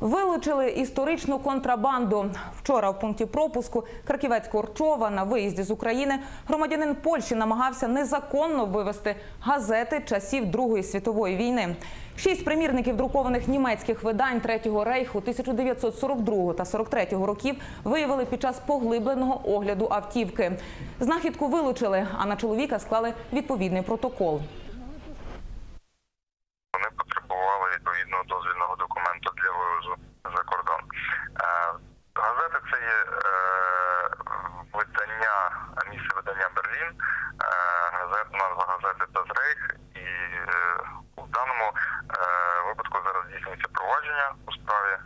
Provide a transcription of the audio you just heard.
Вилучили історичну контрабанду. Вчора в пункті пропуску Краківець-Корчова на виїзді з України громадянин Польщі намагався незаконно вивезти газети часів Другої світової війни. Шість примірників друкованих німецьких видань Третього рейху 1942 та 43 років виявили під час поглибленого огляду автівки. Знахідку вилучили, а на чоловіка склали відповідний протокол. Берлін, газетна газет, назва газети «Das І е, в даному е, випадку зараз здійснюється провадження у справі. Е,